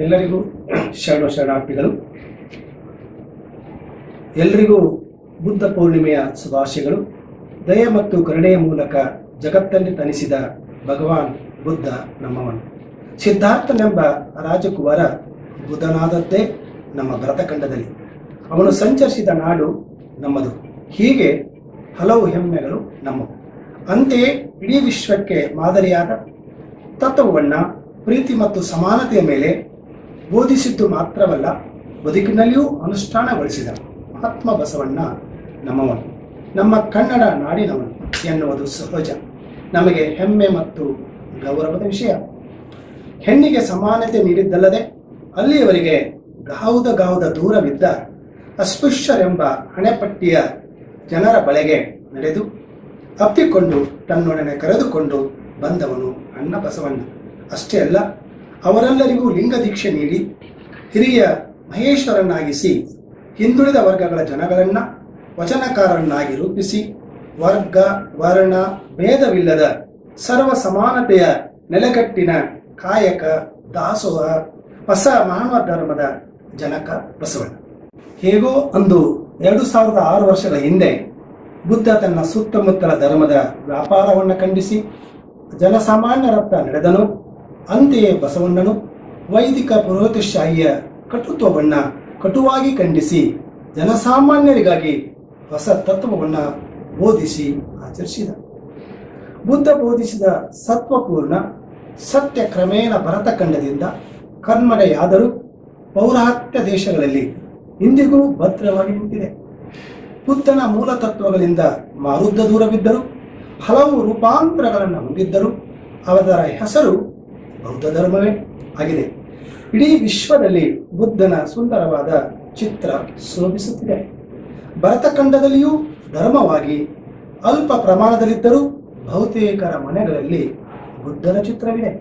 ಎಲ್ಲರಿಗೂ ಶರಣ ಶರಣಾರ್ಥಿಗಳು, ಎಲ್ಲರಿಗೂ ಬುದ್ಧ ಪೂರ್ಣಿಮೆಯ ಶುಭಾಶಯಗಳು. ದಯೆ ಮತ್ತು ಕರುಣೆಯ ಮೂಲಕ ಜಗತ್ತಲ್ಲಿ ತನಿಸಿದ ಭಗವಾನ್ ಬುದ್ಧ ನಮ್ಮವನು. ಸಿದ್ಧಾರ್ಥನೆಂಬ ರಾಜಕುಮಾರ ಬುದ್ಧನಾದದ್ದೇ ನಮ್ಮ ಭರತಖಂಡದಲ್ಲಿ. ಅವನು ಸಂಚರಿಸಿದ ನಾಡು ನಮ್ಮದು. ಹೀಗೆ ಹಲವು ಹೆಮ್ಮೆಗಳು ನಮ್ಮವು ಅಂತೆಯೇ ಇಡೀ ವಿಶ್ವಕ್ಕೆ ಮಾದರಿಯಾದ ತತ್ವವನ್ನ, ಪ್ರೀತಿ ಮತ್ತು ಸಮಾನತೆಯ ಮೇಲೆ ಬೋಧಿಸಿದ್ದು ಮಾತ್ರವಲ್ಲ, ಬದುಕಿನಲ್ಲಿಯೂ ಅನುಷ್ಠಾನಗೊಳಿಸಿದ ಮಹಾತ್ಮ ಬಸವಣ್ಣ ನಮ್ಮವನು. ನಮ್ಮ ಕನ್ನಡ ನಾಡಿನವನು ಎನ್ನುವುದು ಸಹಜ. ನಮಗೆ ಹೆಮ್ಮೆ ಮತ್ತು ಗೌರವದ ವಿಷಯ. ಹೆಣ್ಣಿಗೆ ಸಮಾನತೆ ನೀಡಿದ್ದಲ್ಲದೆ ಅಲ್ಲಿಯವರೆಗೆ ಗಾವುದ ಗಾವುದ ದೂರವಿದ್ದ ಅಸ್ಪೃಶ್ಯರೆಂಬ ಹಣೆಪಟ್ಟಿಯ ಜನರ ಬಳೆಗೆ ನಡೆದು ಅಪ್ಪಿಕೊಂಡು ತನ್ನೊಡನೆ ಕರೆದುಕೊಂಡು ಬಂದವನು ಅಣ್ಣ ಬಸವಣ್ಣ ಅಷ್ಟೇ ಅಲ್ಲ ಅವರೆಲ್ಲರಿಗೂ ಲಿಂಗ ದೀಕ್ಷೆ ನೀಡಿ ಹಿರಿಯ ಮಹೇಶ್ವರನ್ನಾಗಿಸಿ ಹಿಂದುಳಿದ ವರ್ಗಗಳ ಜನಗಳನ್ನು ವಚನಕಾರರನ್ನಾಗಿ ರೂಪಿಸಿ ವರ್ಗ, ವರ್ಣ, ಭೇದವಿಲ್ಲದ ಸರ್ವ ಸಮಾನತೆಯ ನೆಲೆಗಟ್ಟಿನ ಕಾಯಕ, ದಾಸೋಹ, ಹೊಸ ಮಾನವ ಧರ್ಮದ ಜನಕ ಬಸವಣ್ಣ. ಹೇಗೋ ಅಂದು ಎರಡು ಸಾವಿರದ ಆರು ವರ್ಷಗಳ ಹಿಂದೆ ಬುದ್ಧ ತನ್ನ ಸುತ್ತಮುತ್ತಲ ಧರ್ಮದ ವ್ಯಾಪಾರವನ್ನು ಖಂಡಿಸಿ ಜನಸಾಮಾನ್ಯರತ್ತ ನಡೆದನು. ಅಂತೆಯೇ ಬಸವಣ್ಣನು ವೈದಿಕ ಪುರೋಹಿತಶಾಹಿಯ ಕಟುತ್ವವನ್ನು ಕಟುವಾಗಿ ಖಂಡಿಸಿ ಜನಸಾಮಾನ್ಯರಿಗಾಗಿ ಹೊಸ ತತ್ವವನ್ನು ಬೋಧಿಸಿ ಆಚರಿಸಿದ. ಬುದ್ಧ ಬೋಧಿಸಿದ ಸತ್ವಪೂರ್ಣ ಸತ್ಯ ಕ್ರಮೇಣ ಭರತಖಂಡದಿಂದ ಕರ್ಮಡೆಯಾದರೂ ಪೌರಾತ್ಯ ದೇಶಗಳಲ್ಲಿ ಇಂದಿಗೂ ಭದ್ರವಾಗಿ ನಿಂತಿದೆ. ಬುದ್ಧನ ಮೂಲ ತತ್ವಗಳಿಂದ ಮಾರುದ್ದ ದೂರವಿದ್ದರು, ಹಲವು ರೂಪಾಂತರಗಳನ್ನು ಹೊಂದಿದ್ದರು, ಅವರ ಹೆಸರು ಬೌದ್ಧ ಧರ್ಮವೇ ಆಗಿದೆ. ಇಡೀ ವಿಶ್ವದಲ್ಲಿ ಬುದ್ಧನ ಸುಂದರವಾದ ಚಿತ್ರ ಶೋಭಿಸುತ್ತಿದೆ. ಭರತಖಂಡದಲ್ಲಿಯೂ ಧರ್ಮವಾಗಿ ಅಲ್ಪ ಪ್ರಮಾಣದಲ್ಲಿದ್ದರೂ ಬಹುತೇಕರ ಮನೆಗಳಲ್ಲಿ ಬುದ್ಧನ ಚಿತ್ರವಿದೆ.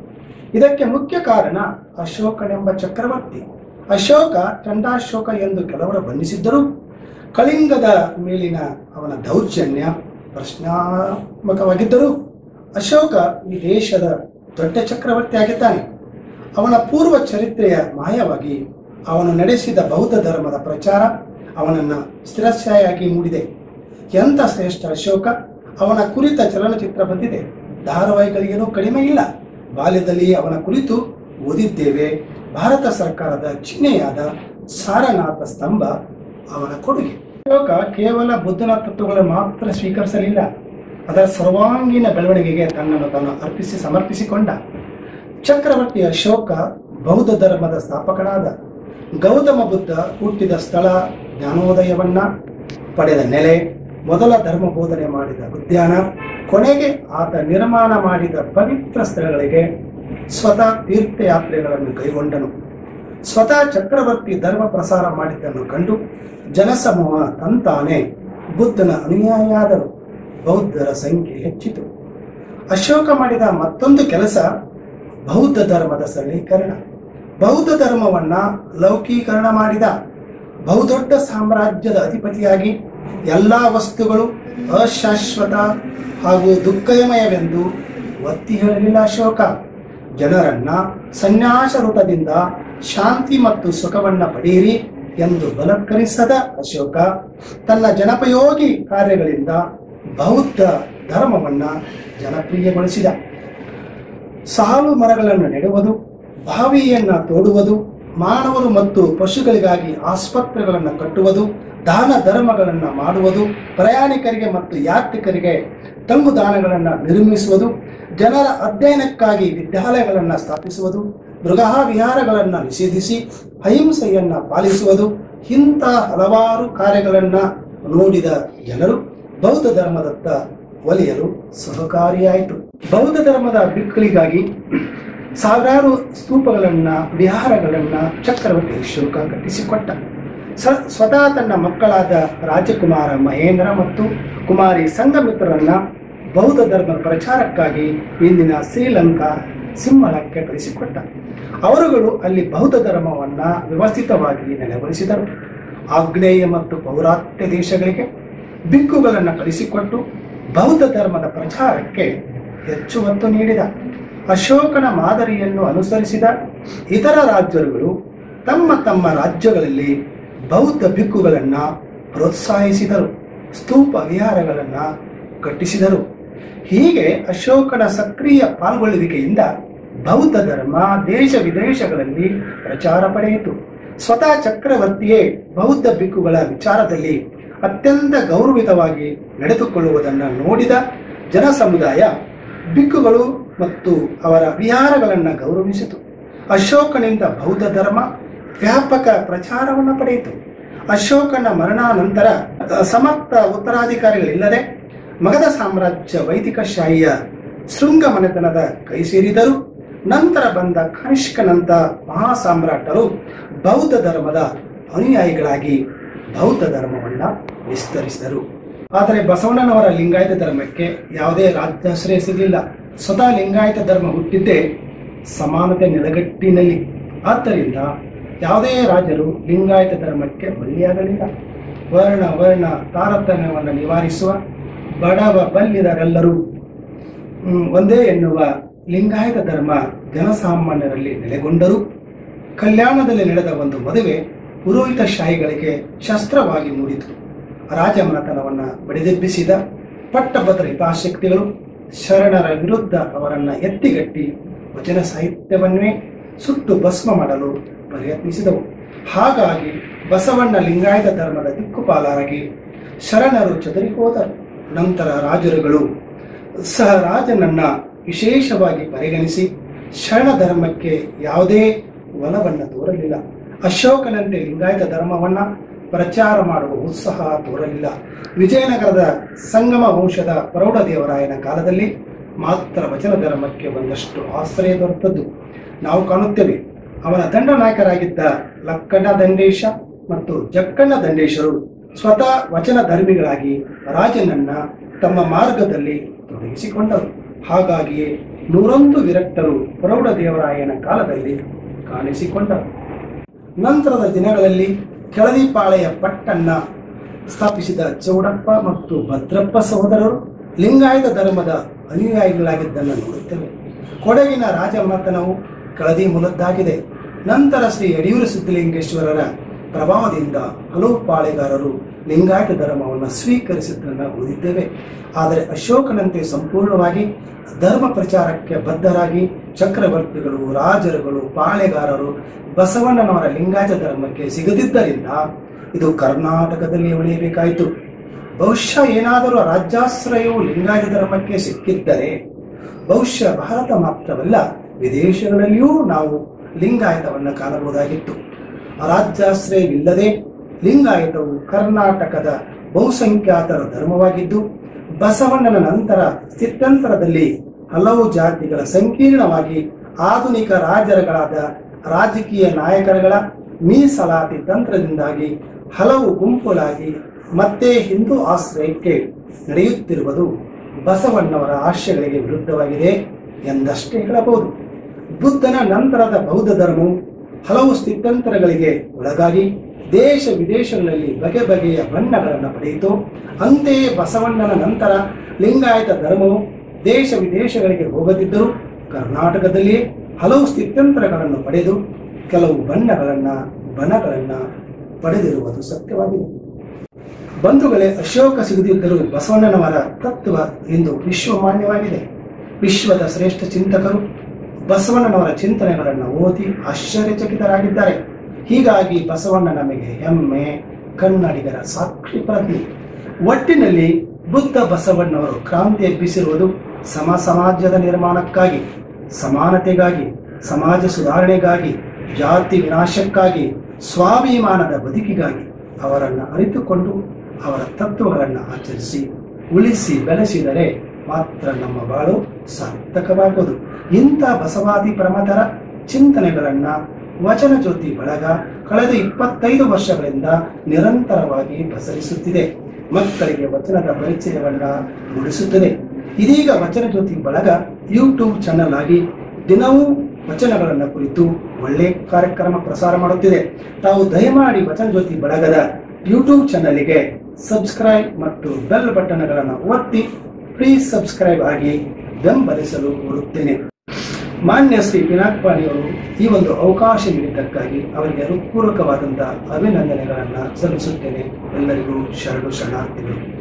ಇದಕ್ಕೆ ಮುಖ್ಯ ಕಾರಣ ಅಶೋಕನೆಂಬ ಚಕ್ರವರ್ತಿ. ಅಶೋಕ ಚಂಡಾಶೋಕ ಎಂದು ಕೆಲವರು ಬಣ್ಣಿಸಿದ್ದರೂ ಕಳಿಂಗದ ಮೇಲಿನ ಅವನ ದೌರ್ಜನ್ಯ ಪ್ರಶ್ನಾತ್ಮಕವಾಗಿದ್ದರು ಅಶೋಕ ಈ ದೇಶದ ದೊಡ್ಡ ಚಕ್ರವರ್ತಿ ಆಗಿದ್ದಾನೆ. ಅವನ ಪೂರ್ವ ಚರಿತ್ರೆಯ ಮಾಯವಾಗಿ ಅವನು ನಡೆಸಿದ ಬೌದ್ಧ ಧರ್ಮದ ಪ್ರಚಾರ ಅವನನ್ನು ಸ್ಥಿರಸ್ಥಾಯಿಯಾಗಿ ಮೂಡಿದೆ. ಎಂಥ ಶ್ರೇಷ್ಠ ಅಶೋಕ? ಅವನ ಕುರಿತ ಚಲನಚಿತ್ರ ಬಂದಿದೆ. ಧಾರಾವಾಹಿಗಳಿಗೇನೂ ಕಡಿಮೆ ಇಲ್ಲ. ಬಾಲ್ಯದಲ್ಲಿ ಅವನ ಕುರಿತು ಓದಿದ್ದೇವೆ. ಭಾರತ ಸರ್ಕಾರದ ಚಿಹ್ನೆಯಾದ ಸಾರನಾಥ ಸ್ತಂಭ ಅವನ ಕೊಡುಗೆ. ಅಶೋಕ ಕೇವಲ ಬುದ್ಧನ ತತ್ವಗಳು ಮಾತ್ರ ಸ್ವೀಕರಿಸಲಿಲ್ಲ. ಅದರ ಸರ್ವಾಂಗೀಣ ಬೆಳವಣಿಗೆಗೆ ತನ್ನನ್ನು ತಾನು ಅರ್ಪಿಸಿ ಸಮರ್ಪಿಸಿಕೊಂಡ ಚಕ್ರವರ್ತಿ ಅಶೋಕ ಬೌದ್ಧ ಧರ್ಮದ ಸ್ಥಾಪಕನಾದ ಗೌತಮ ಬುದ್ಧ ಹುಟ್ಟಿದ ಸ್ಥಳ ಜ್ಞಾನೋದಯವನ್ನ ಪಡೆದ ನೆಲೆ, ಮೊದಲ ಧರ್ಮ ಬೋಧನೆ ಮಾಡಿದ ಉದ್ಯಾನ, ಕೊನೆಗೆ ಆತ ನಿರ್ಮಾಣ ಮಾಡಿದ ಪವಿತ್ರ ಸ್ಥಳಗಳಿಗೆ ಸ್ವತಃ ತೀರ್ಥಯಾತ್ರೆಗಳನ್ನು ಕೈಗೊಂಡನು. ಸ್ವತಃ ಚಕ್ರವರ್ತಿ ಧರ್ಮ ಪ್ರಸಾರ ಮಾಡಿದ್ದನ್ನು ಕಂಡು ಜನಸಮೂಹ ತಂತಾನೆ ಬುದ್ಧನ ಅನುಯಾಯಿಯಾದರು. ಬೌದ್ಧರ ಸಂಖ್ಯೆ ಹೆಚ್ಚಿತು. ಅಶೋಕ ಮಾಡಿದ ಮತ್ತೊಂದು ಕೆಲಸ ಬೌದ್ಧ ಧರ್ಮದ ಸರಳೀಕರಣ. ಬೌದ್ಧ ಧರ್ಮವನ್ನ ಲೌಕೀಕರಣ ಮಾಡಿದ. ಬಹುದೊಡ್ಡ ಸಾಮ್ರಾಜ್ಯದ ಅಧಿಪತಿಯಾಗಿ ಎಲ್ಲ ವಸ್ತುಗಳು ಅಶಾಶ್ವತ ಹಾಗೂ ದುಃಖಮಯವೆಂದು ಒತ್ತಿ ಹೇಳಲಿಲ್ಲ ಅಶೋಕ. ಜನರನ್ನ ಸನ್ಯಾಸ ರೂಪದಿಂದ ಶಾಂತಿ ಮತ್ತು ಸುಖವನ್ನ ಪಡೆಯಿರಿ ಎಂದು ಬಲತ್ಕರಿಸದ ಅಶೋಕ ತನ್ನ ಜನಪಯೋಗಿ ಕಾರ್ಯಗಳಿಂದ ಬೌದ್ಧ ಧರ್ಮವನ್ನ ಜನಪ್ರಿಯಗೊಳಿಸಿದ. ಸಾಲು ಮರಗಳನ್ನು ನೆಡುವುದು, ಬಾವಿಯನ್ನು ತೋಡುವುದು, ಮಾನವರು ಮತ್ತು ಪಶುಗಳಿಗಾಗಿ ಆಸ್ಪತ್ರೆಗಳನ್ನು ಕಟ್ಟುವುದು, ದಾನ ಧರ್ಮಗಳನ್ನು ಮಾಡುವುದು, ಪ್ರಯಾಣಿಕರಿಗೆ ಮತ್ತು ಯಾತ್ರಿಕರಿಗೆ ತಂಗುದಾಣಗಳನ್ನು ನಿರ್ಮಿಸುವುದು, ಜನರ ಅಧ್ಯಯನಕ್ಕಾಗಿ ವಿದ್ಯಾಲಯಗಳನ್ನು ಸ್ಥಾಪಿಸುವುದು ಮೃಗಾ ವಿಹಾರಗಳನ್ನು ನಿಷೇಧಿಸಿ ಅಹಿಂಸೆಯನ್ನು ಪಾಲಿಸುವುದು ಇಂಥ ಹಲವಾರು ಕಾರ್ಯಗಳನ್ನು ನೋಡಿದ ಜನರು. ಬೌದ್ಧ ಧರ್ಮದತ್ತ ಒಲಿಯಲು ಸಹಕಾರಿಯಾಯಿತು. ಬೌದ್ಧ ಧರ್ಮದ ಬಿಕ್ಕಳಿಗಾಗಿ ಸಾವಿರಾರು ಸ್ತೂಪಗಳನ್ನ, ವಿಹಾರಗಳನ್ನ ಚಕ್ರವರ್ತಿ ಶುಲ್ಕ ಕಟ್ಟಿಸಿಕೊಟ್ಟ. ಸ್ವತಃ ತನ್ನ ಮಕ್ಕಳಾದ ರಾಜಕುಮಾರ ಮಹೇಂದ್ರ ಮತ್ತು ಕುಮಾರಿ ಸಂಗಮಿತ್ರರನ್ನ ಬೌದ್ಧ ಧರ್ಮದ ಪ್ರಚಾರಕ್ಕಾಗಿ ಇಂದಿನ ಶ್ರೀಲಂಕಾ ಸಿಂಹಳಕ್ಕೆ ಕಳಿಸಿಕೊಟ್ಟ. ಅವರುಗಳು ಅಲ್ಲಿ ಬೌದ್ಧ ಧರ್ಮವನ್ನ ವ್ಯವಸ್ಥಿತವಾಗಿ ನೆಲೆಗೊಳಿಸಿದರು. ಆಗ್ನೇಯ ಮತ್ತು ಪೌರಾತ್ಯ ದೇಶಗಳಿಗೆ ಬಿಕ್ಕುಗಳನ್ನು ಕಳಿಸಿಕೊಟ್ಟು ಬೌದ್ಧ ಧರ್ಮದ ಪ್ರಚಾರಕ್ಕೆ ಹೆಚ್ಚು ಒತ್ತು ನೀಡಿದ. ಅಶೋಕನ ಮಾದರಿಯನ್ನು ಅನುಸರಿಸಿದ ಇತರ ರಾಜ್ಯರುಗಳು ತಮ್ಮ ತಮ್ಮ ರಾಜ್ಯಗಳಲ್ಲಿ ಬೌದ್ಧ ಬಿಕ್ಕುಗಳನ್ನು ಪ್ರೋತ್ಸಾಹಿಸಿದರು, ಸ್ತೂಪ ವಿಹಾರಗಳನ್ನು ಕಟ್ಟಿಸಿದರು. ಹೀಗೆ ಅಶೋಕನ ಸಕ್ರಿಯ ಪಾಲ್ಗೊಳ್ಳುವಿಕೆಯಿಂದ ಬೌದ್ಧ ಧರ್ಮ ದೇಶ ವಿದೇಶಗಳಲ್ಲಿ ಪ್ರಚಾರ ಪಡೆಯಿತು. ಸ್ವತಃ ಚಕ್ರವರ್ತಿಯೇ ಬೌದ್ಧ ಬಿಕ್ಕುಗಳ ವಿಚಾರದಲ್ಲಿ ಅತ್ಯಂತ ಗೌರವಿತವಾಗಿ ನಡೆದುಕೊಳ್ಳುವುದನ್ನು ನೋಡಿದ ಜನಸಮುದಾಯ ಬಿಕ್ಕುಗಳು ಮತ್ತು ಅವರ ವಿಹಾರಗಳನ್ನು ಗೌರವಿಸಿತು. ಅಶೋಕನಿಂದ ಬೌದ್ಧ ಧರ್ಮ ವ್ಯಾಪಕ ಪ್ರಚಾರವನ್ನು ಪಡೆಯಿತು. ಅಶೋಕನ ಮರಣಾನಂತರ ಸಮರ್ಥ ಉತ್ತರಾಧಿಕಾರಿಗಳಿಲ್ಲದೆ ಮಗಧ ಸಾಮ್ರಾಜ್ಯ ವೈದಿಕ ಶಾಹಿಯ ಶೃಂಗ ಮನೆತನದ ಕೈ ಸೇರಿದರು. ನಂತರ ಬಂದ ಕನಿಷ್ಕನಂತ ಮಹಾಸಾಮ್ರಾಟರು ಬೌದ್ಧ ಧರ್ಮದ ಅನುಯಾಯಿಗಳಾಗಿ ಬೌದ್ಧ ಧರ್ಮವನ್ನು ವಿಸ್ತರಿಸಿದರು. ಆದರೆ ಬಸವಣ್ಣನವರ ಲಿಂಗಾಯತ ಧರ್ಮಕ್ಕೆ ಯಾವುದೇ ರಾಜ್ಯಾಶ್ರಯ ಸಿಗಲಿಲ್ಲ. ಸ್ವತಃ ಲಿಂಗಾಯತ ಧರ್ಮ ಹುಟ್ಟಿದ್ದೇ ಸಮಾನತೆ ನೆಲೆಗಟ್ಟಿನಲ್ಲಿ. ಆದ್ದರಿಂದ ಯಾವುದೇ ರಾಜರು ಲಿಂಗಾಯತ ಧರ್ಮಕ್ಕೆ ಬಲಿಯಾಗಲಿಲ್ಲ. ವರ್ಣ ವರ್ಣ ತಾರತಮ್ಯವನ್ನು ನಿವಾರಿಸುವ ಬಡವ ಬಲ್ಲಿದರೆಲ್ಲರೂ ಒಂದೇ ಎನ್ನುವ ಲಿಂಗಾಯತ ಧರ್ಮ ಜನಸಾಮಾನ್ಯರಲ್ಲಿ ನೆಲೆಗೊಂಡರು. ಕಲ್ಯಾಣದಲ್ಲಿ ನಡೆದ ಒಂದು ಮದುವೆ ಪುರೋಹಿತ ಶಾಹಿಗಳಿಗೆ ಶಸ್ತ್ರವಾಗಿ ಮೂಡಿತು. ರಾಜಮನತನವನ್ನು ಬಡಿದೆಬ್ಬಿಸಿದ ಪಟ್ಟಭದ್ರ ಹಿತಾಸಕ್ತಿಗಳು ಶರಣರ ವಿರುದ್ಧ ಅವರನ್ನು ಎತ್ತಿಗಟ್ಟಿ ವಚನ ಸಾಹಿತ್ಯವನ್ನೇ ಸುಟ್ಟು ಭಸ್ಮ ಮಾಡಲು ಪ್ರಯತ್ನಿಸಿದವು. ಹಾಗಾಗಿ ಬಸವಣ್ಣ ಲಿಂಗಾಯತ ಧರ್ಮದ ದಿಕ್ಕುಪಾಲರಾಗಿ ಶರಣರು ಚದರಿ ನಂತರ ರಾಜರುಗಳು ಸಹ ರಾಜನನ್ನ ವಿಶೇಷವಾಗಿ ಪರಿಗಣಿಸಿ ಶರಣ ಧರ್ಮಕ್ಕೆ ಯಾವುದೇ ಒಲವನ್ನು ತೋರಲಿಲ್ಲ. ಅಶೋಕನಂತೆ ಲಿಂಗಾಯತ ಧರ್ಮವನ್ನ ಪ್ರಚಾರ ಮಾಡುವ ಉತ್ಸಾಹ ತೋರಲಿಲ್ಲ. ವಿಜಯನಗರದ ಸಂಗಮ ವಂಶದ ಪ್ರೌಢದೇವರಾಯನ ಕಾಲದಲ್ಲಿ ಮಾತ್ರ ವಚನ ಧರ್ಮಕ್ಕೆ ಒಂದಷ್ಟು ಆಶ್ರಯ ದೊರೆತದ್ದು. ನಾವು ಕಾಣುತ್ತೇವೆ, ಅವನ ದಂಡ ನಾಯಕರಾಗಿದ್ದ ಲಕ್ಕಣ್ಣ ದಂಡೇಶ ಮತ್ತು ಜಕ್ಕಣ್ಣ ದಂಡೇಶರು ಸ್ವತಃ ವಚನ ಧರ್ಮಿಗಳಾಗಿ ರಾಜನನ್ನ ತಮ್ಮ ಮಾರ್ಗದಲ್ಲಿ ತೊಡಗಿಸಿಕೊಂಡರು. ಹಾಗಾಗಿಯೇ ನೂರೊಂದು ವಿರಕ್ತರು ಪ್ರೌಢದೇವರಾಯನ ಕಾಲದಲ್ಲಿ ಕಾಣಿಸಿಕೊಂಡರು. ನಂತರದ ದಿನಗಳಲ್ಲಿ ಕೆಳದಿಪಾಳೆಯ ಪಟ್ಟಣ್ಣ ಸ್ಥಾಪಿಸಿದ ಚೌಡಪ್ಪ ಮತ್ತು ಭದ್ರಪ್ಪ ಸಹೋದರರು ಲಿಂಗಾಯತ ಧರ್ಮದ ಅನುಯಾಯಿಗಳಾಗಿದ್ದನ್ನು ನೋಡುತ್ತೇವೆ. ಕೊಡಗಿನ ರಾಜಮನೆತನವು ಕೆಳದಿ ಮೂಲದ್ದಾಗಿದೆ ನಂತರ ಶ್ರೀ ಯಡಿಯೂರು ಸಿದ್ದಲಿಂಗೇಶ್ವರರ ಪ್ರಭಾವದಿಂದ ಹಲವು ಪಾಳೆಗಾರರು ಲಿಂಗಾಯತ ಧರ್ಮವನ್ನು ಸ್ವೀಕರಿಸಿದ್ದನ್ನು ಓದಿದ್ದೇವೆ. ಆದರೆ ಅಶೋಕನಂತೆ ಸಂಪೂರ್ಣವಾಗಿ ಧರ್ಮ ಪ್ರಚಾರಕ್ಕೆ ಬದ್ಧರಾಗಿ ಚಕ್ರವರ್ತಿಗಳು, ರಾಜರುಗಳು, ಪಾಳೆಗಾರರು ಬಸವಣ್ಣನವರ ಲಿಂಗಾಯತ ಧರ್ಮಕ್ಕೆ ಸಿಗದಿದ್ದರಿಂದ ಇದು ಕರ್ನಾಟಕದಲ್ಲಿ ಉಳಿಯಬೇಕಾಯಿತು. ಬಹುಶಃ ಏನಾದರೂ ರಾಜ್ಯಾಶ್ರಯವು ಲಿಂಗಾಯತ ಧರ್ಮಕ್ಕೆ ಸಿಕ್ಕಿದ್ದರೆ, ಬಹುಶಃ ಭಾರತ ಮಾತ್ರವಲ್ಲ, ವಿದೇಶಗಳಲ್ಲಿಯೂ ನಾವು ಲಿಂಗಾಯತವನ್ನು ಕಾಣಬಹುದಾಗಿತ್ತು. ರಾಜ್ಯಾಶ್ರಯವಿಲ್ಲದೆ ಲಿಂಗಾಯತವು ಕರ್ನಾಟಕದ ಬಹುಸಂಖ್ಯಾತರ ಧರ್ಮವಾಗಿದ್ದು, ಬಸವಣ್ಣನ ನಂತರ ಸ್ಥಿತ್ಯಂತರದಲ್ಲಿ ಹಲವು ಜಾತಿಗಳ ಸಂಕೀರ್ಣವಾಗಿ ಆಧುನಿಕ ರಾಜರುಗಳಾದ ರಾಜಕೀಯ ನಾಯಕರುಗಳ ಮೀಸಲಾತಿ ತಂತ್ರದಿಂದಾಗಿ ಹಲವು ಗುಂಪುಗಳಾಗಿ ಮತ್ತೆ ಹಿಂದೂ ಆಶ್ರಯಕ್ಕೆ ನಡೆಯುತ್ತಿರುವುದು ಬಸವಣ್ಣವರ ಆಶಯಗಳಿಗೆ ವಿರುದ್ಧವಾಗಿದೆ ಎಂದಷ್ಟೇ ಹೇಳಬಹುದು. ಬುದ್ಧನ ನಂತರದ ಬೌದ್ಧ ಧರ್ಮವು ಹಲವು ಸ್ಥಿತ್ಯಂತರಗಳಿಗೆ ಒಳಗಾಗಿ ದೇಶ ವಿದೇಶಗಳಲ್ಲಿ ಬಗೆ ಬಗೆಯ ಬಣ್ಣಗಳನ್ನು ಪಡೆಯಿತು. ಅಂತೆಯೇ ಬಸವಣ್ಣನ ನಂತರ ಲಿಂಗಾಯತ ಧರ್ಮವು ದೇಶ ವಿದೇಶಗಳಿಗೆ ಹೋಗದಿದ್ದರೂ ಕರ್ನಾಟಕದಲ್ಲಿಯೇ ಹಲವು ಸ್ಥಿತ್ಯಂತರಗಳನ್ನು ಪಡೆದು ಕೆಲವು ಬಣ್ಣಗಳನ್ನು ಬಣಗಳನ್ನು ಪಡೆದಿರುವುದು ಸತ್ಯವಾಗಿದೆ. ಬಂಧುಗಳೇ, ಅಶೋಕ ಸಿಗದಿದ್ದರೂ ಬಸವಣ್ಣನವರ ತತ್ವ ಇಂದು ವಿಶ್ವಮಾನ್ಯವಾಗಿದೆ. ವಿಶ್ವದ ಶ್ರೇಷ್ಠ ಚಿಂತಕರು ಬಸವಣ್ಣನವರ ಚಿಂತನೆಗಳನ್ನು ಓದಿ ಆಶ್ಚರ್ಯಚಕಿತರಾಗಿದ್ದಾರೆ. ಹೀಗಾಗಿ ಬಸವಣ್ಣ ನಮಗೆ ಹೆಮ್ಮೆ, ಕನ್ನಡಿಗರ ಸಾಕ್ಷಿ ಪ್ರಜ್ಞೆ. ಒಟ್ಟಿನಲ್ಲಿ ಬುದ್ಧ ಬಸವಣ್ಣವರು ಕ್ರಾಂತಿ ಎಬ್ಬಿಸಿರುವುದು ಸಮ ಸಮಾಜದ ನಿರ್ಮಾಣಕ್ಕಾಗಿ, ಸಮಾನತೆಗಾಗಿ, ಸಮಾಜ ಸುಧಾರಣೆಗಾಗಿ, ಜಾತಿ ವಿನಾಶಕ್ಕಾಗಿ, ಸ್ವಾಭಿಮಾನದ ಬದುಕಿಗಾಗಿ ಅವರನ್ನು ಅರಿತುಕೊಂಡು ಅವರ ತತ್ವಗಳನ್ನು ಆಚರಿಸಿ, ಉಳಿಸಿ ಬೆಳೆಸಿದರೆ ಮಾತ್ರ ನಮ್ಮ ಬಾಳು ಸಾರ್ಥಕವಾಗುವುದು ಇಂಥ ಬಸವಾದಿ ಪ್ರಮದರ ಚಿಂತನೆಗಳನ್ನು ವಚನ ಜ್ಯೋತಿ ಬಳಗ ಕಳೆದ ಇಪ್ಪತ್ತೈದು ವರ್ಷಗಳಿಂದ ನಿರಂತರವಾಗಿ ಪ್ರಸರಿಸುತ್ತಿದೆ. ಮಕ್ಕಳಿಗೆ ವಚನದ ಪರಿಚಯವನ್ನ ಮೂಡಿಸುತ್ತದೆ. ಇದೀಗ ವಚನ ಜ್ಯೋತಿ ಬಳಗ ಯೂಟ್ಯೂಬ್ ಚಾನಲ್ ಆಗಿ ದಿನವೂ ವಚನಗಳನ್ನು ಕುರಿತು ಒಳ್ಳೆ ಕಾರ್ಯಕ್ರಮ ಪ್ರಸಾರ ಮಾಡುತ್ತಿದೆ. ತಾವು ದಯಮಾಡಿ ವಚನ ಜ್ಯೋತಿ ಬಳಗದ ಯೂಟ್ಯೂಬ್ ಚಾನಲ್ಗೆ ಸಬ್ಸ್ಕ್ರೈಬ್ ಮತ್ತು ಬೆಲ್ ಬಟನ್ಗಳನ್ನು ಒತ್ತಿ ಪ್ಲೀಸ್ ಸಬ್ಸ್ಕ್ರೈಬ್ ಆಗಿ ಬೆಂಬಲಿಸಲು ಕೋರುತ್ತೇನೆ. ಮಾನ್ಯ ಶ್ರೀ ಪಿನಾಕ್ಪಾಣಿಯವರು ಈ ಒಂದು ಅವಕಾಶ ನೀಡಿದ್ದಕ್ಕಾಗಿ ಅವರಿಗೆ ಅನುಪೂರಕವಾದಂತಹ ಅಭಿನಂದನೆಗಳನ್ನು ಸಲ್ಲಿಸುತ್ತೇನೆ. ಎಲ್ಲರಿಗೂ ಶರಣು ಶರಣಾರ್ಥಿಗಳು.